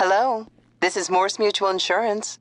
Hello, this is Mors Mutual Insurance.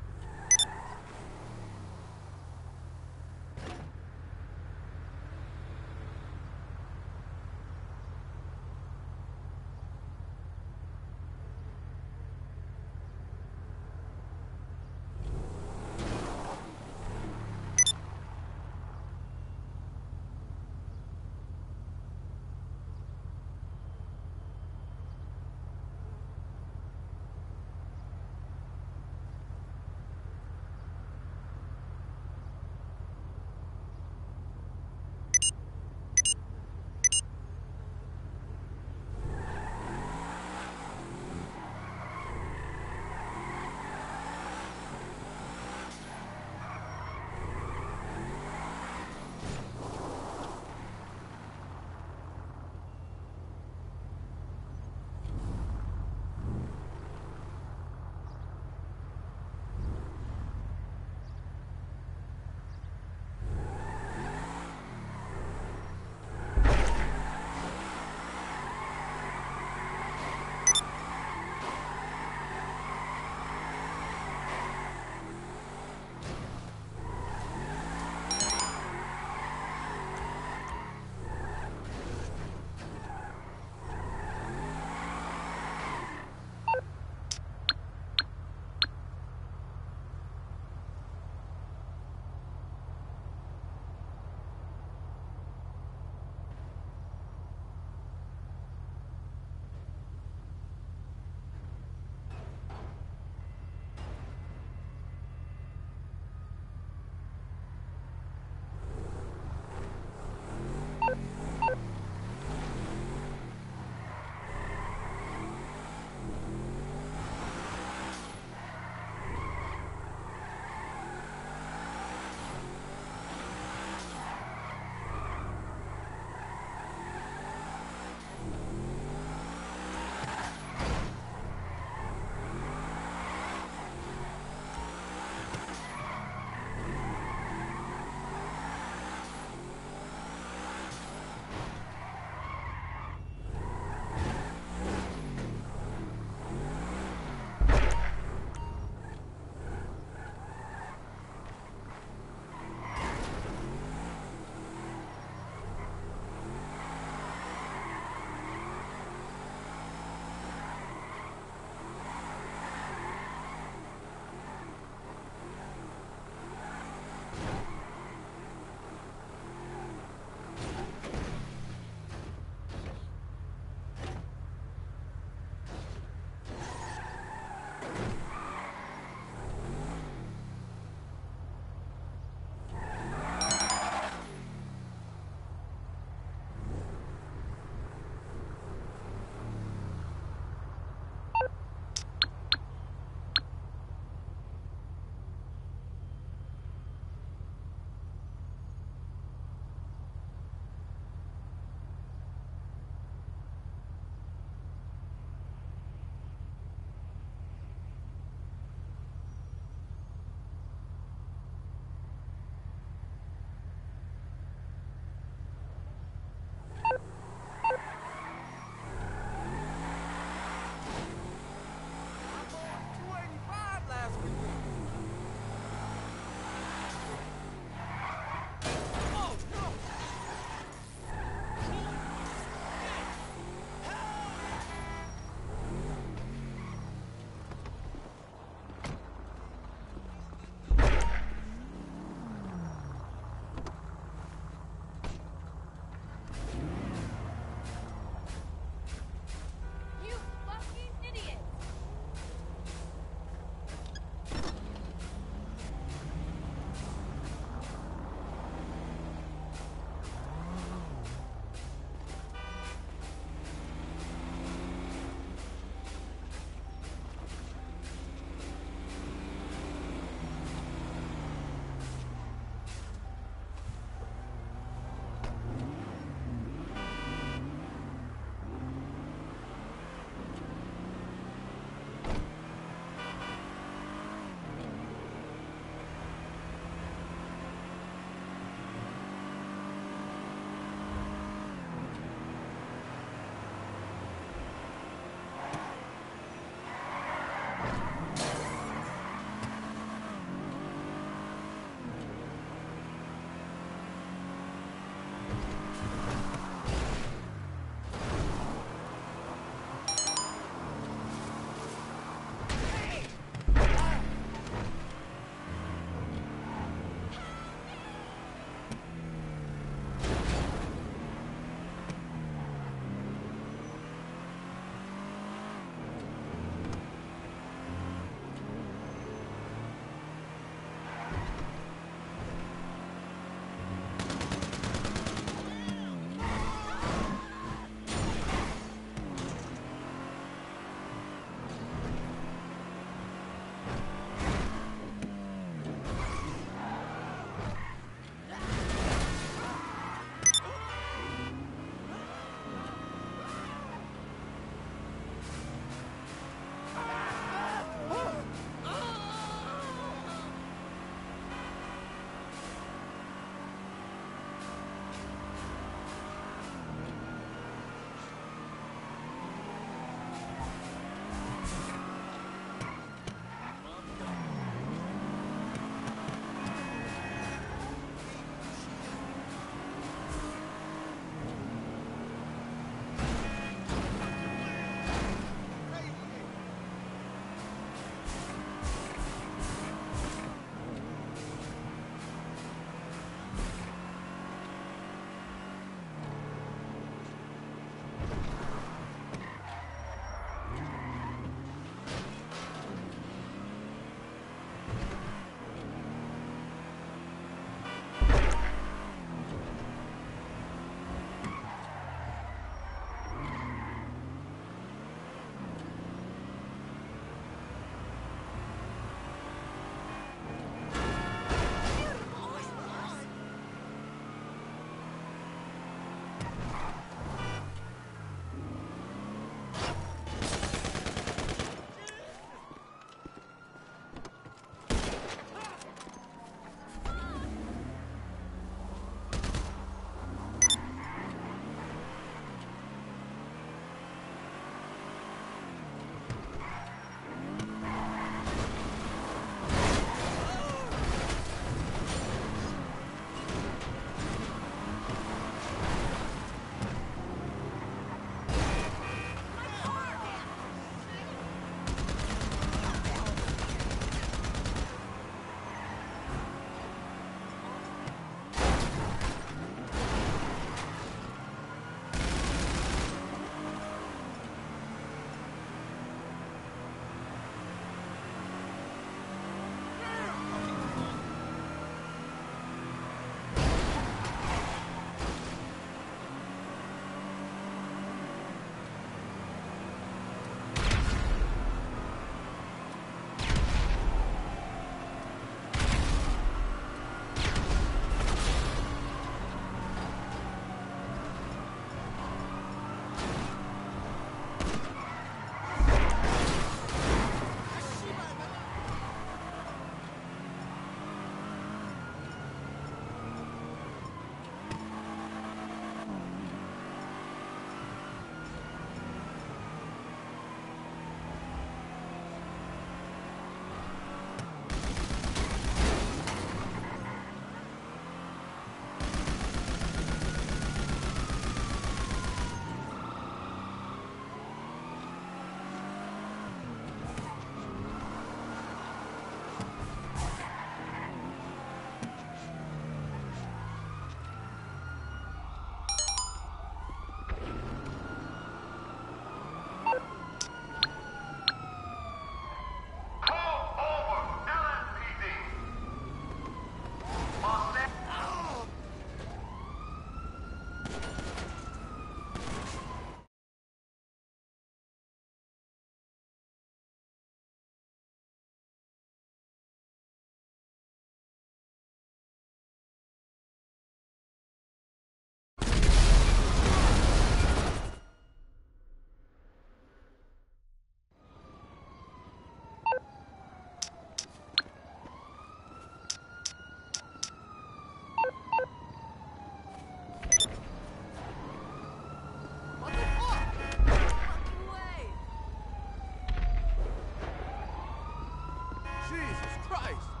Christ!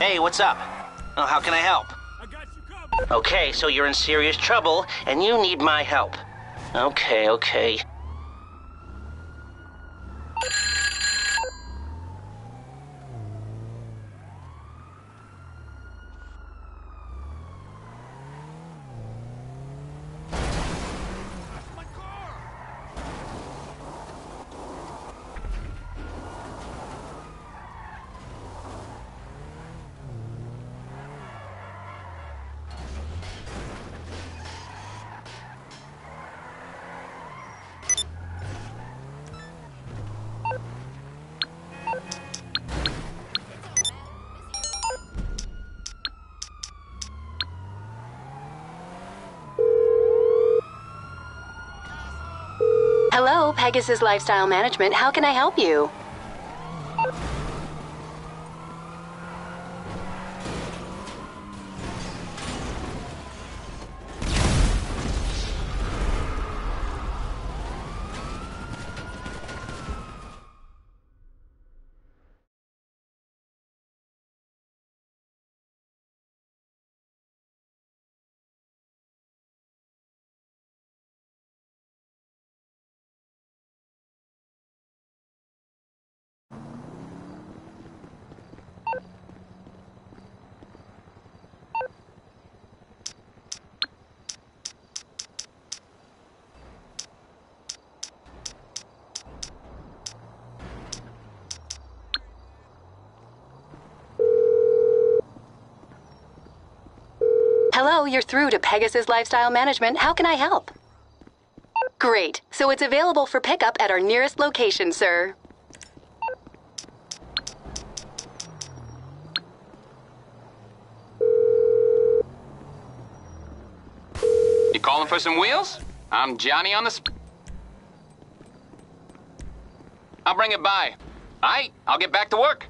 Hey, what's up? Oh, how can I help? I got you covered! Okay, so you're in serious trouble and you need my help. Okay, okay. My car! Hello, Pegasus Lifestyle Management. How can I help you? Oh, you're through to Pegasus Lifestyle Management. How can I help? Great. So it's available for pickup at our nearest location, sir. You calling for some wheels? I'm Johnny on the sp I'll bring it by. All right, I'll get back to work.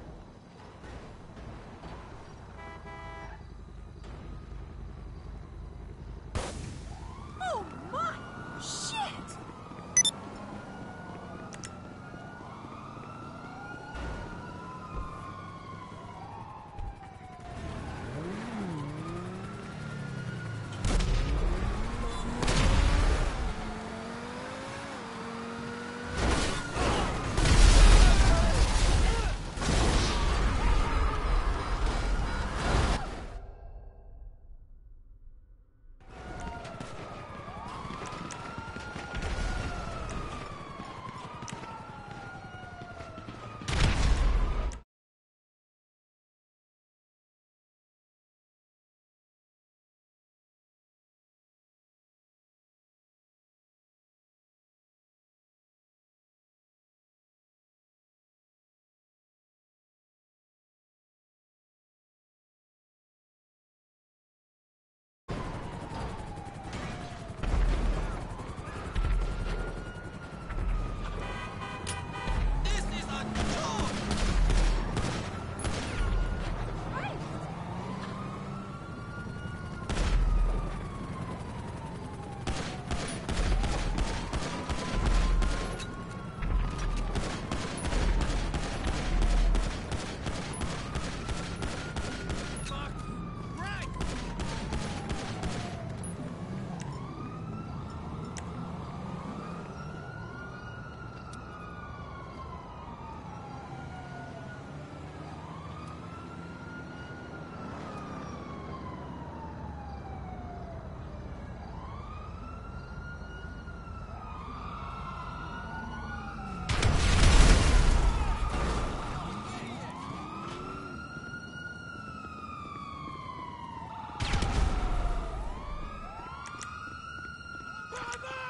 Dickhead!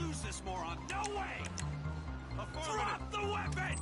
Lose this moron. No way! Drop the weapon!